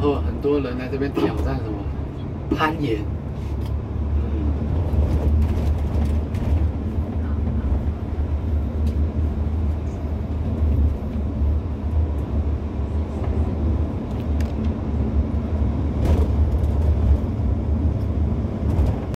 然后很多人来这边挑战什么攀岩。